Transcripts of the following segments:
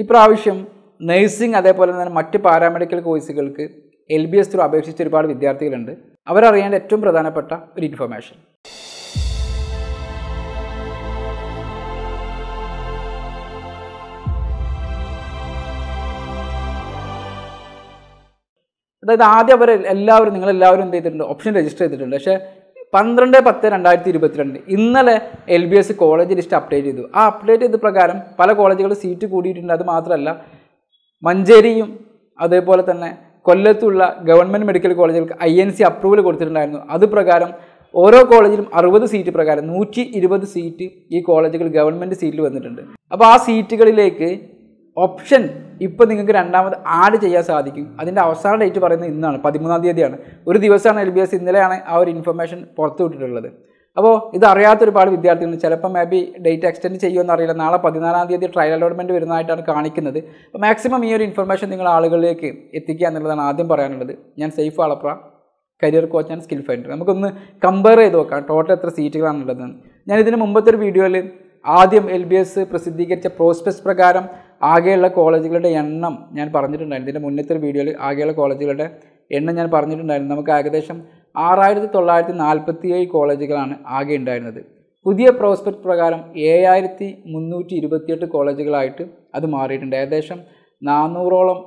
ഇപ്രാവശ്യം നഴ്സിംഗ് അതേപോലെ തന്നെ മറ്റ് പാരാമെഡിക്കൽ കോഴ്സുകൾക്ക് എൽ ബി എസ് ത്രൂ അപേക്ഷിച്ച ഒരുപാട് വിദ്യാർത്ഥികളുണ്ട്. അവരറിയേണ്ട ഏറ്റവും പ്രധാനപ്പെട്ട ഒരു ഇൻഫർമേഷൻ അതായത് ആദ്യം അവർ എല്ലാവരും നിങ്ങളെല്ലാവരും എന്ത് ചെയ്തിട്ടുണ്ട്? ഓപ്ഷൻ രജിസ്റ്റർ ചെയ്തിട്ടുണ്ട്. പക്ഷേ പന്ത്രണ്ട് പത്ത് രണ്ടായിരത്തി ഇരുപത്തിരണ്ട് ഇന്നലെ L B S college list update ചെയ്തു. ആ അപ്ഡേറ്റ് ചെയ്ത പ്രകാരം പല കോളേജുകളും സീറ്റ് കൂടിയിട്ടുണ്ട്. അത് മാത്രമല്ല മഞ്ചേരിയും അതേപോലെ തന്നെ കൊല്ലത്തുള്ള ഗവൺമെന്റ് മെഡിക്കൽ കോളേജുകൾക്ക് ഐ എൻ സി അപ്രൂവൽ കൊടുത്തിട്ടുണ്ടായിരുന്നു. അത് പ്രകാരം ഓരോ കോളേജിലും അറുപത് സീറ്റ് പ്രകാരം നൂറ്റി ഇരുപത് സീറ്റ് ഈ കോളേജുകൾ ഗവൺമെന്റ് സീറ്റിൽ വന്നിട്ടുണ്ട്. അപ്പോൾ ആ സീറ്റുകളിലേക്ക് ഓപ്ഷൻ ഇപ്പോൾ നിങ്ങൾക്ക് രണ്ടാമത് ആഡ് ചെയ്യാൻ സാധിക്കും. അതിന്റെ അവസാന ഡേറ്റ് പറയുന്നത് ഇന്നാണ് പതിമൂന്നാം തീയതിയാണ്. ഒരു ദിവസമാണ് എൽ ബി എസ് ഇന്നലെയാണ് ആ ഒരു ഇൻഫർമേഷൻ പുറത്തു വിട്ടിട്ടുള്ളത്. അപ്പോൾ ഇത് അറിയാത്ത ഒരുപാട് വിദ്യാർത്ഥികൾ ചിലപ്പോൾ മേ ബി ഡേറ്റ് എക്സ്റ്റെൻഡ് ചെയ്യുമെന്ന് അറിയില്ല. നാളെ പതിനാലാം തീയതി ട്രയൽ അലോട്ട്മെന്റ് വരുന്നതായിട്ടാണ് കാണിക്കുന്നത്. അപ്പോൾ മാക്സിമം ഈ ഒരു ഇൻഫർമേഷൻ നിങ്ങൾ ആളുകളിലേക്ക് എത്തിക്കുക എന്നുള്ളതാണ് ആദ്യം പറയാനുള്ളത്. ഞാൻ safe ആളപ്ര career coach and skill finder നമുക്കൊന്ന് കമ്പയർ ചെയ്ത് നോക്കാം. ടോട്ടൽ എത്ര സീറ്റുകളാണുള്ളതെന്ന് ഞാൻ ഇതിന് മുമ്പത്തെ ഒരു വീഡിയോയിൽ ആദ്യം എൽ ബി എസ് പ്രസിദ്ധീകരിച്ച പ്രോസ്പെസ് പ്രകാരം ആകെയുള്ള കോളേജുകളുടെ എണ്ണം ഞാൻ പറഞ്ഞിട്ടുണ്ടായിരുന്നു. ഇതിന്റെ മുന്നത്തെ വീഡിയോയിൽ ആകെയുള്ള കോളേജുകളുടെ എണ്ണം ഞാൻ പറഞ്ഞിട്ടുണ്ടായിരുന്നു. നമുക്ക് ഏകദേശം ആറായിരത്തി തൊള്ളായിരത്തി നാൽപ്പത്തി ഏഴ് കോളേജുകളാണ് ആകെ ഉണ്ടായിരുന്നത്. പുതിയ പ്രോസ്പെക്ട് പ്രകാരം ഏഴായിരത്തി മുന്നൂറ്റി ഇരുപത്തിയെട്ട് കോളേജുകളായിട്ട് അത് മാറിയിട്ടുണ്ട്. ഏകദേശം നാനൂറോളം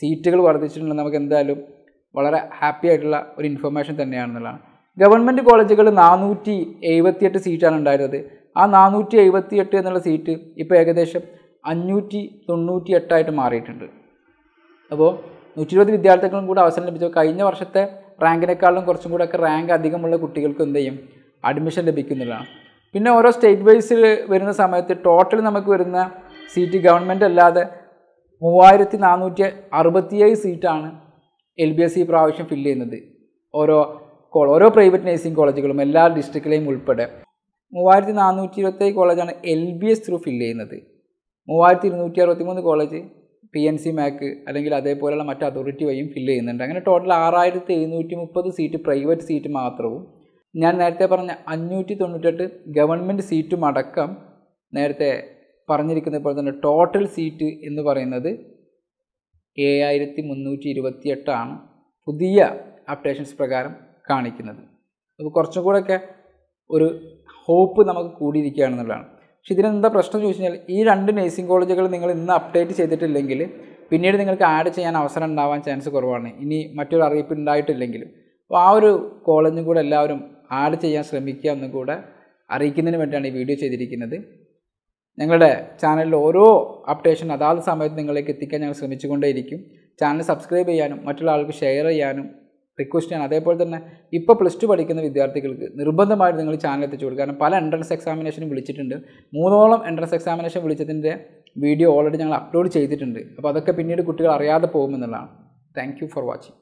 സീറ്റുകൾ വർദ്ധിച്ചിട്ടുണ്ട്. നമുക്ക് എന്തായാലും വളരെ ഹാപ്പി ആയിട്ടുള്ള ഒരു ഇൻഫർമേഷൻ തന്നെയാണെന്നുള്ളതാണ്. ഗവൺമെന്റ് കോളേജുകൾ നാനൂറ്റി എഴുപത്തിയെട്ട് സീറ്റാണ് ഉണ്ടായിരുന്നത്. ആ നാനൂറ്റി എഴുപത്തിയെട്ട് എന്നുള്ള സീറ്റ് ഇപ്പോൾ ഏകദേശം അഞ്ഞൂറ്റി തൊണ്ണൂറ്റി എട്ടായിട്ട് മാറിയിട്ടുണ്ട്. അപ്പോൾ നൂറ്റി ഇരുപത് വിദ്യാർത്ഥികളും കൂടെ അവസരം ലഭിച്ചു. കഴിഞ്ഞ വർഷത്തെ റാങ്കിനേക്കാളും കുറച്ചും കൂടെ ഒക്കെ റാങ്ക് അധികമുള്ള കുട്ടികൾക്ക് എന്ത് ചെയ്യും? അഡ്മിഷൻ ലഭിക്കുന്നതാണ് പിന്നെ ഓരോ സ്റ്റേറ്റ് വൈസിൽ വരുന്ന സമയത്ത് ടോട്ടൽ നമുക്ക് വരുന്ന സീറ്റ് ഗവൺമെന്റ് അല്ലാതെ മൂവായിരത്തി നാനൂറ്റി അറുപത്തിയേഴ് സീറ്റാണ് എൽ ബി എസ് സി പ്രാവശ്യം ഫില്ല് ചെയ്യുന്നത്. ഓരോ കോ ഓരോ പ്രൈവറ്റ് നേഴ്സിംഗ് കോളേജുകളും എല്ലാ ഡിസ്ട്രിക്റ്റിലെയും ഉൾപ്പെടെ. മൂവായിരത്തി നാനൂറ്റി ഇരുപത്തേഴ് കോളേജാണ് L B S through fill ചെയ്യുന്നത്. മൂവായിരത്തി ഇരുന്നൂറ്റി അറുപത്തി മൂന്ന് കോളേജ് പി എൻ സി മാക്ക് അല്ലെങ്കിൽ അതേപോലെയുള്ള മറ്റ് അതോറിറ്റി വഴിയും ഫില്ല് ചെയ്യുന്നുണ്ട്. അങ്ങനെ ടോട്ടൽ ആറായിരത്തി എഴുന്നൂറ്റി മുപ്പത് സീറ്റ് പ്രൈവറ്റ് സീറ്റ് മാത്രവും. ഞാൻ നേരത്തെ പറഞ്ഞ അഞ്ഞൂറ്റി തൊണ്ണൂറ്റെട്ട് ഗവൺമെന്റ് സീറ്റും അടക്കം നേരത്തെ പറഞ്ഞിരിക്കുന്ന പോലെ തന്നെ ടോട്ടൽ സീറ്റ് എന്ന് പറയുന്നത് ഏഴായിരത്തി മുന്നൂറ്റി ഇരുപത്തി എട്ടാണ് പുതിയ അപ്ഡേഷൻസ് പ്രകാരം കാണിക്കുന്നത്. അപ്പോൾ കുറച്ചും കൂടെയൊക്കെ ഒരു ഹോപ്പ് നമുക്ക് കൂടിയിരിക്കുകയാണെന്നുള്ളതാണ് പക്ഷെ ഇതിനെന്താ പ്രശ്നം ചോദിച്ചു കഴിഞ്ഞാൽ ഈ രണ്ട് നേഴ്സിംഗ് കോളേജുകൾ നിങ്ങൾ ഇന്ന് അപ്ഡേറ്റ് ചെയ്തിട്ടില്ലെങ്കിൽ പിന്നീട് നിങ്ങൾക്ക് ആഡ് ചെയ്യാൻ അവസരം ഉണ്ടാവാൻ ചാൻസ് കുറവാണ്. ഇനി മറ്റൊരു അറിയിപ്പ് ഉണ്ടായിട്ടില്ലെങ്കിലും. അപ്പോൾ ആ ഒരു കോളേജും കൂടെ എല്ലാവരും ആഡ് ചെയ്യാൻ ശ്രമിക്കുക എന്നും കൂടെ അറിയിക്കുന്നതിന് വേണ്ടിയാണ് ഈ വീഡിയോ ചെയ്തിരിക്കുന്നത്. ഞങ്ങളുടെ ചാനലിൽ ഓരോ അപ്ഡേഷൻ അതാത് സമയത്ത് നിങ്ങളിലേക്ക് എത്തിക്കാൻ ഞങ്ങൾ ശ്രമിച്ചുകൊണ്ടേയിരിക്കും. ചാനൽ സബ്സ്ക്രൈബ് ചെയ്യാനും മറ്റുള്ള ആൾക്ക് ഷെയർ ചെയ്യാനും റിക്വസ്റ്റ് അതേപോലെ തന്നെ ഇപ്പോൾ പ്ലസ് ടു പഠിക്കുന്ന വിദ്യാർത്ഥികൾക്ക് നിർബന്ധമായിട്ട് നിങ്ങൾ ചാനൽ എത്തിച്ചു കൊടുക്കുക. കാരണം പല എൻട്രൻസ് എക്സാമിനേഷനും വിളിച്ചിട്ടുണ്ട്. മൂന്നോളം എൻട്രൻസ് എക്സാമിനേഷൻ വിളിച്ചതിന്റെ വീഡിയോ ഓൾറെഡി ഞങ്ങൾ അപ്ലോഡ് ചെയ്തിട്ടുണ്ട്. അപ്പോൾ അതൊക്കെ പിന്നീട് കുട്ടികൾ അറിയാതെ പോകുമെന്നുള്ളതാണ് താങ്ക് ഫോർ വാച്ചിങ്